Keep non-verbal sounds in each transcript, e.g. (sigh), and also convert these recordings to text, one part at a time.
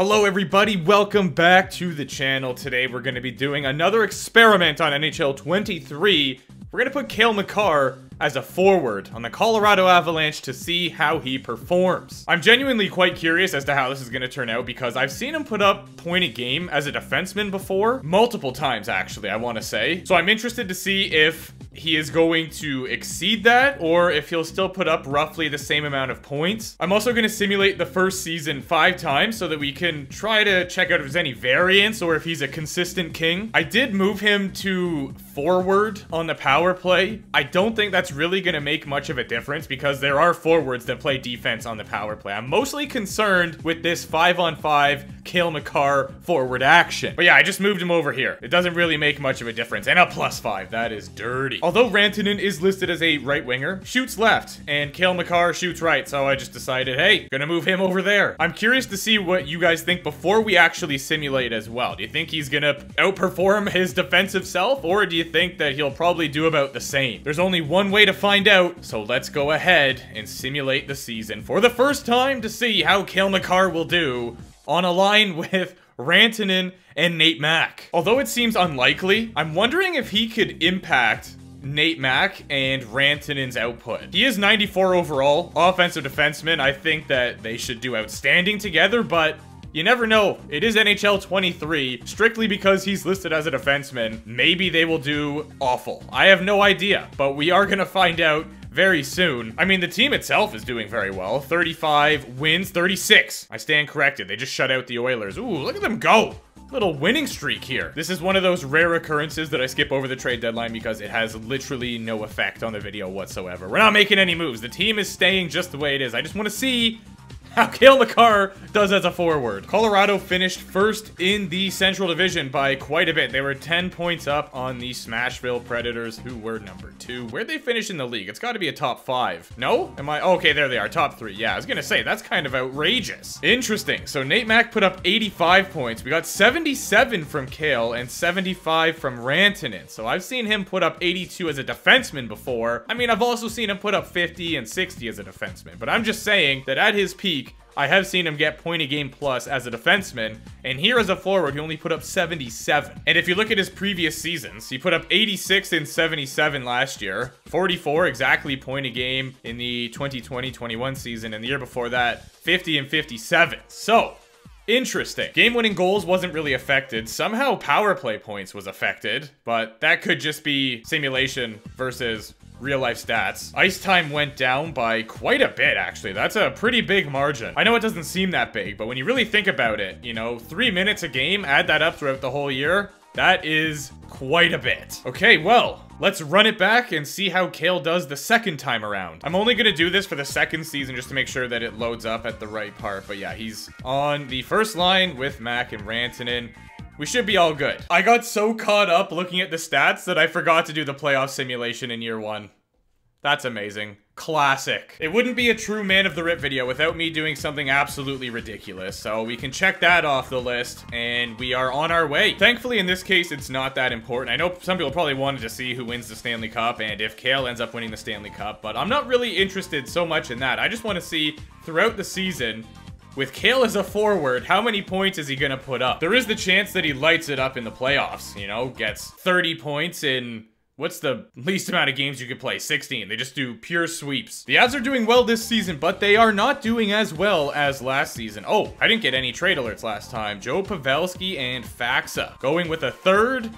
Hello everybody, welcome back to the channel. Today we're going to be doing another experiment on NHL 23. We're going to put Cale Makar as a forward on the Colorado Avalanche to see how he performs. I'm genuinely quite curious as to how this is going to turn out because I've seen him put up point a game as a defenseman before. Multiple times, actually, I want to say. So I'm interested to see if he is going to exceed that or if he'll still put up roughly the same amount of points. I'm also going to simulate the first season five times so that we can try to check out if there's any variance or if he's a consistent king. I did move him to forward on the power play. I don't think that's really going to make much of a difference because there are forwards that play defense on the power play. I'm mostly concerned with this five on five Cale Makar forward action. But yeah, I just moved him over here. It doesn't really make much of a difference. And a plus five. That is dirty. Although Rantanen is listed as a right winger, shoots left, and Cale Makar shoots right, so I just decided, hey, gonna move him over there. I'm curious to see what you guys think before we actually simulate as well. Do you think he's gonna outperform his defensive self, or do you think that he'll probably do about the same? There's only one way to find out, so let's go ahead and simulate the season for the first time to see how Cale Makar will do on a line (laughs) with Rantanen and Nate Mack. Although it seems unlikely, I'm wondering if he could impact Nate Mack and Rantanen's output. He is 94 overall, offensive defenseman. I think that they should do outstanding together, but you never know. It is NHL 23, strictly because he's listed as a defenseman. Maybe they will do awful. I have no idea, but we are gonna find out very soon. I mean, the team itself is doing very well. 35 wins, 36. I stand corrected. They just shut out the Oilers. Ooh, look at them go. Little winning streak here. This is one of those rare occurrences that I skip over the trade deadline because it has literally no effect on the video whatsoever. We're not making any moves. The team is staying just the way it is. I just want to see how Cale Makar does as a forward. Colorado finished first in the Central Division by quite a bit. They were 10 points up on the Smashville Predators, who were number two. Where'd they finish in the league? It's got to be a top five. No? Am I? Okay, there they are. Top three. Yeah, I was going to say, that's kind of outrageous. Interesting. So Nate Mack put up 85 points. We got 77 from Cale and 75 from Rantanen. So I've seen him put up 82 as a defenseman before. I mean, I've also seen him put up 50 and 60 as a defenseman. But I'm just saying that at his peak, I have seen him get point a game plus as a defenseman, and here as a forward, he only put up 77. And if you look at his previous seasons, he put up 86 and 77 last year, 44 exactly point a game in the 2020-21 season, and the year before that, 50 and 57. So, Interesting. Game-winning goals wasn't really affected. Somehow power play points was affected, but that could just be simulation versus real life stats. Ice time went down by quite a bit, actually. That's a pretty big margin. I know it doesn't seem that big, but when you really think about it, you know, three minutes a game, add that up throughout the whole year, that is quite a bit. Okay, well, let's run it back and see how Cale does the second time around. I'm only gonna do this for the second season just to make sure that it loads up at the right part, but yeah, he's on the first line with Mack and Rantanen. We should be all good. I got so caught up looking at the stats that I forgot to do the playoff simulation in year one. That's amazing. Classic. It wouldn't be a true Man of the Ritt video without me doing something absolutely ridiculous, so we can check that off the list, and we are on our way. Thankfully, in this case, it's not that important. I know some people probably wanted to see who wins the Stanley Cup, and if Cale ends up winning the Stanley Cup, but I'm not really interested so much in that. I just want to see, throughout the season, with Cale as a forward, how many points is he gonna put up? There is the chance that he lights it up in the playoffs, you know, gets 30 points in What's the least amount of games you could play? 16. They just do pure sweeps. The Avs are doing well this season, but they are not doing as well as last season. Oh, I didn't get any trade alerts last time. Joe Pavelski and Faksa going with a third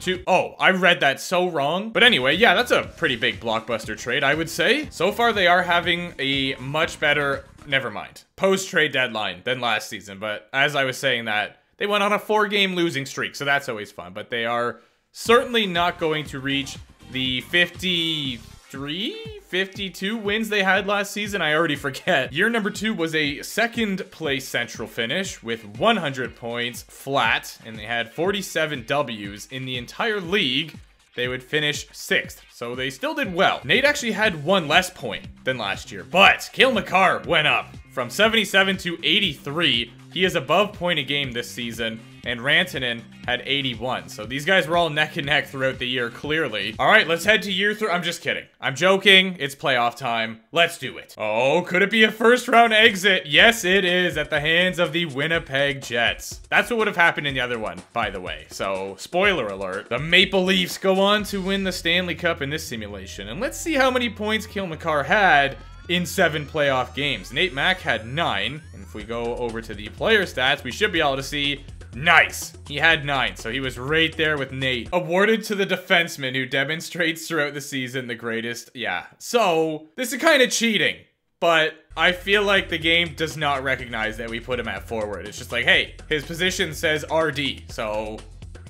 to... Oh, I read that so wrong. But anyway, yeah, that's a pretty big blockbuster trade, I would say. So far, they are having a much better... Never mind. Post-trade deadline than last season. But as I was saying that, they went on a four-game losing streak, so that's always fun. But they are certainly not going to reach the 53, 52 wins they had last season. I already forget. Year number two was a second place central finish with 100 points flat, and they had 47 W's in the entire league. They would finish sixth, so they still did well. Nate actually had one less point than last year, but Cale Makar went up from 77 to 83. He is above point a game this season. And Rantanen had 81. So these guys were all neck and neck throughout the year, clearly. All right, let's head to year three. I'm just kidding. I'm joking. It's playoff time. Let's do it. Oh, could it be a first round exit? Yes, it is at the hands of the Winnipeg Jets. That's what would have happened in the other one, by the way. So, spoiler alert. The Maple Leafs go on to win the Stanley Cup in this simulation. And let's see how many points Cale Makar had in seven playoff games. Nate Mack had nine. And if we go over to the player stats, we should be able to see Nice. He had nine, so he was right there with Nate. Awarded to the defenseman who demonstrates throughout the season the greatest. Yeah. So, this is kind of cheating. But I feel like the game does not recognize that we put him at forward. It's just like, hey, his position says RD, so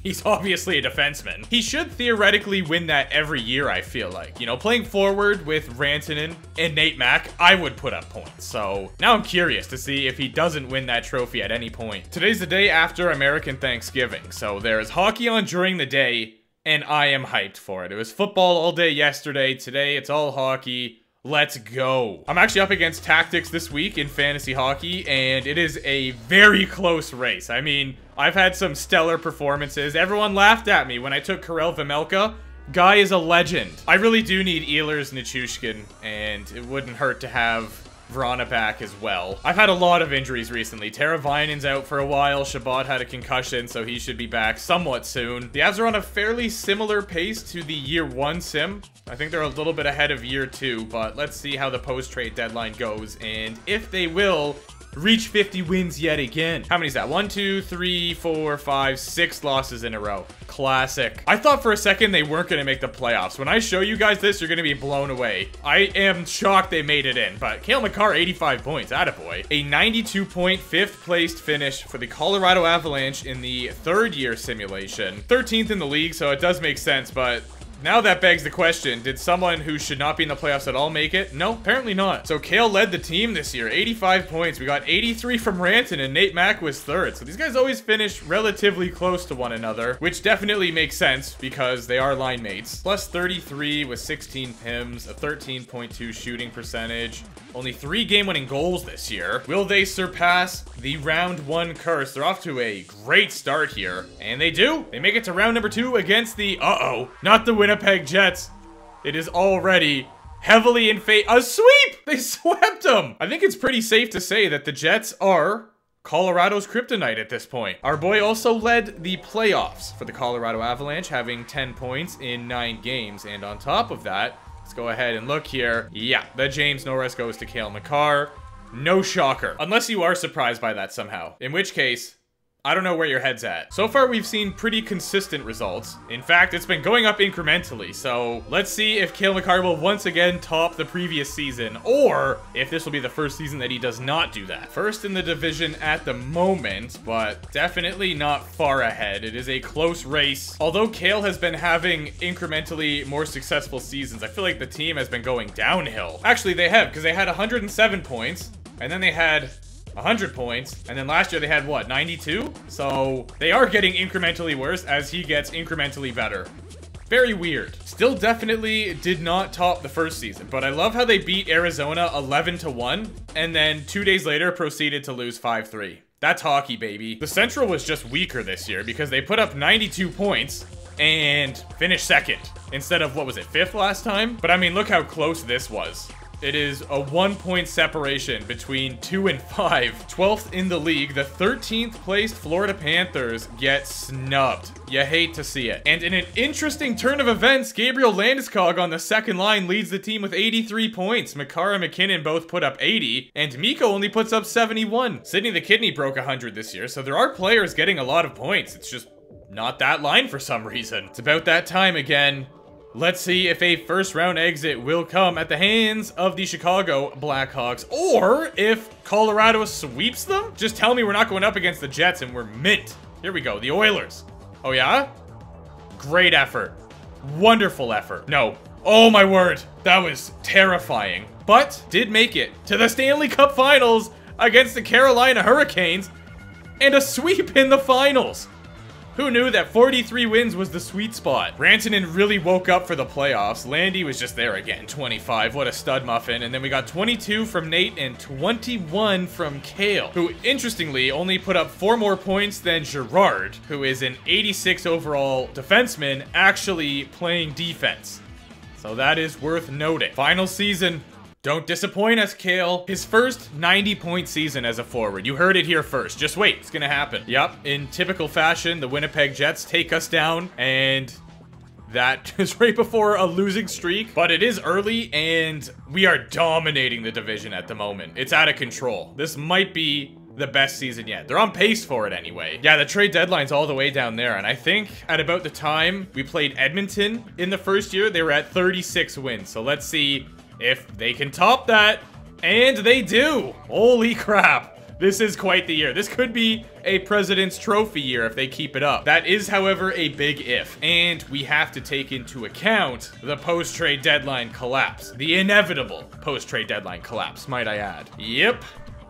He's obviously a defenseman. He should theoretically win that every year, I feel like. You know, playing forward with Rantanen and Nate Mack, I would put up points. So now I'm curious to see if he doesn't win that trophy at any point. Today's the day after American Thanksgiving, so there is hockey on during the day, and I am hyped for it. It was football all day yesterday. Today, it's all hockey. Let's go. I'm actually up against Tactics this week in fantasy hockey, and it is a very close race. I mean, I've had some stellar performances. Everyone laughed at me when I took Karel Vejmelka. Guy is a legend. I really do need Ehlers Nichushkin, and it wouldn't hurt to have Vrana back as well. I've had a lot of injuries recently. Teravainen's out for a while. Chabot had a concussion, so he should be back somewhat soon. The Avs are on a fairly similar pace to the year one sim. I think they're a little bit ahead of year two, but let's see how the post-trade deadline goes and if they will reach 50 wins yet again. How many is that? One, two, three, four, five, six losses in a row. Classic. I thought for a second they weren't going to make the playoffs. When I show you guys this, you're going to be blown away. I am shocked they made it in, but Cale Makar, 85 points. Attaboy. A 92 point fifth placed finish for the Colorado Avalanche in the third year simulation. 13th in the league, so it does make sense, but now that begs the question, did someone who should not be in the playoffs at all make it? No, apparently not. So Cale led the team this year, 85 points. We got 83 from Ranton and Nate Mack was third. So these guys always finish relatively close to one another, which definitely makes sense because they are line mates. Plus 33 with 16 PIMs, a 13.2 shooting percentage. Only three game-winning goals this year. Will they surpass the round one curse? They're off to a great start here. And they do. They make it to round number two against the, uh-oh, not the Winnipeg Jets. It is already heavily in fate. A sweep! (laughs) They swept them! I think it's pretty safe to say that the Jets are Colorado's kryptonite at this point. Our boy also led the playoffs for the Colorado Avalanche, having 10 points in 9 games. And on top of that, Let's go ahead and look here. Yeah, the James Norris goes to Cale Makar. No shocker. Unless you are surprised by that somehow. In which case, I don't know where your head's at. So far, we've seen pretty consistent results. In fact, it's been going up incrementally, so let's see if Cale Makar will once again top the previous season, or if this will be the first season that he does not do that. First in the division at the moment, but definitely not far ahead. It is a close race. Although Cale has been having incrementally more successful seasons, I feel like the team has been going downhill. Actually, they have, because they had 107 points, and then they had 100 points. And then last year they had, what, 92? So they are getting incrementally worse as he gets incrementally better. Very weird. Still definitely did not top the first season, but I love how they beat Arizona 11 to 1 and then 2 days later proceeded to lose 5-3. That's hockey, baby. The Central was just weaker this year because they put up 92 points and finished second instead of, what was it, fifth last time? But I mean, look how close this was. It is a one point separation between 2 and 5. 12th in the league, the 13th placed Florida Panthers get snubbed. You hate to see it. And in an interesting turn of events, Gabriel Landeskog on the second line leads the team with 83 points. Makar and MacKinnon both put up 80, and Mikko only puts up 71. Sidney the Kidney broke 100 this year, so there are players getting a lot of points. It's just not that line for some reason. It's about that time again. Let's see if a first round exit will come at the hands of the Chicago Blackhawks or if Colorado sweeps them. Just tell me we're not going up against the Jets and we're mint. Here we go, the Oilers. Oh yeah? Great effort. Wonderful effort. No. Oh my word. That was terrifying. But did make it to the Stanley Cup Finals against the Carolina Hurricanes and a sweep in the finals. Who knew that 43 wins was the sweet spot? Rantanen really woke up for the playoffs. Landy was just there again, 25. What a stud muffin. And then we got 22 from Nate and 21 from Cale, who interestingly only put up four more points than Girard, who is an 86 overall defenseman, actually playing defense. So that is worth noting. Final season, don't disappoint us, Cale. His first 90-point season as a forward. You heard it here first. Just wait. It's gonna happen. Yep. In typical fashion, the Winnipeg Jets take us down, and that (laughs) is right before a losing streak. But it is early, and we are dominating the division at the moment. It's out of control. This might be the best season yet. They're on pace for it anyway. Yeah, the trade deadline's all the way down there, and I think at about the time we played Edmonton in the first year, they were at 36 wins. So let's see if they can top that. And they do. Holy crap. This is quite the year. This could be a President's Trophy year if they keep it up. That is, however, a big if. And we have to take into account the post-trade deadline collapse. The inevitable post-trade deadline collapse, might I add. Yep.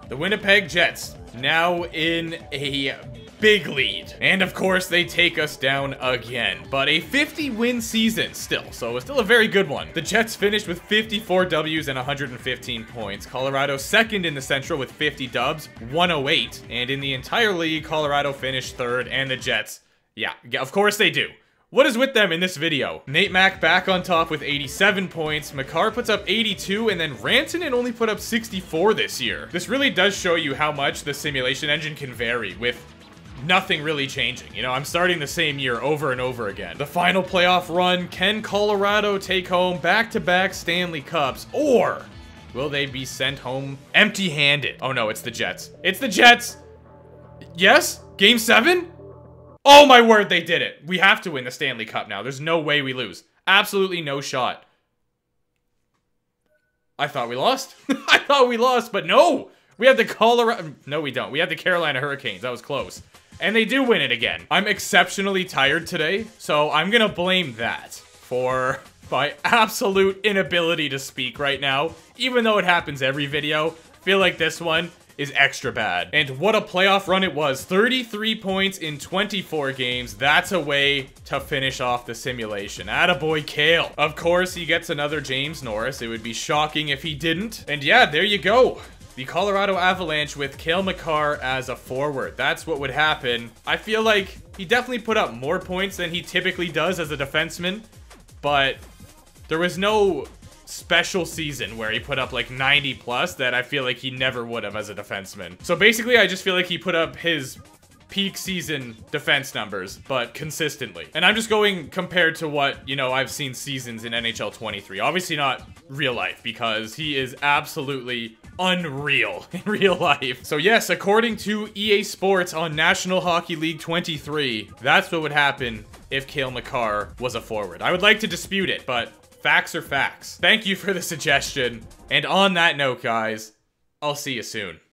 The Winnipeg Jets now in a big lead. And of course, they take us down again. But a 50 win season still, so it's still a very good one. The Jets finished with 54 Ws and 115 points. Colorado second in the Central with 50 dubs, 108. And in the entire league, Colorado finished third, and the Jets, yeah, of course they do. What is with them in this video? Nate Mack back on top with 87 points, Makar puts up 82, and then Rantanen only put up 64 this year. This really does show you how much the simulation engine can vary with nothing really changing. You know, I'm starting the same year over and over again. The final playoff run, can Colorado take home back-to-back -back Stanley Cups, or will they be sent home empty-handed? Oh no, it's the Jets. It's the Jets! Yes? Game 7? Oh my word, they did it. We have to win the Stanley Cup now. There's no way we lose. Absolutely no shot. I thought we lost. (laughs) I thought we lost, but no! We have the Colorado... No, we don't. We have the Carolina Hurricanes. That was close. And they do win it again. I'm exceptionally tired today, so I'm gonna blame that for my absolute inability to speak right now. Even though it happens every video, feel like this one is extra bad. And what a playoff run it was. 33 points in 24 games. That's a way to finish off the simulation. Attaboy Cale. Of course, he gets another James Norris. It would be shocking if he didn't. And yeah, there you go the Colorado Avalanche with Cale Makar as a forward. That's what would happen. I feel like he definitely put up more points than he typically does as a defenseman, but there was no special season where he put up like 90 plus that I feel like he never would have as a defenseman. So basically, I just feel like he put up his peak season defense numbers, but consistently. And I'm just going compared to what, you know, I've seen seasons in NHL 23. Obviously not real life, because he is absolutely unreal (laughs) in real life. So yes, according to EA Sports on National Hockey League 23, that's what would happen if Cale Makar was a forward. I would like to dispute it, but facts are facts. Thank you for the suggestion. And on that note, guys, I'll see you soon.